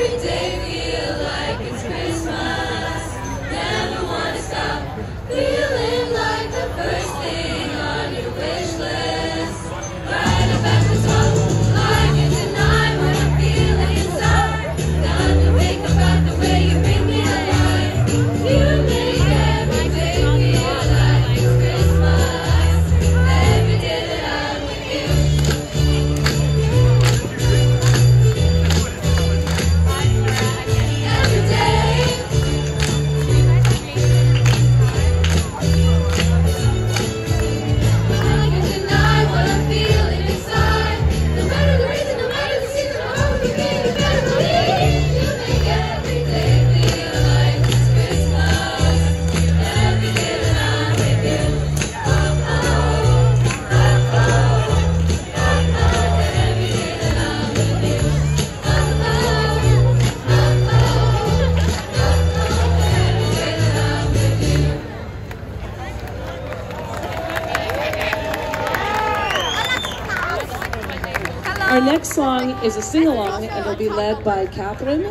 every day we Our next song is a sing along and it'll be led by Catherine.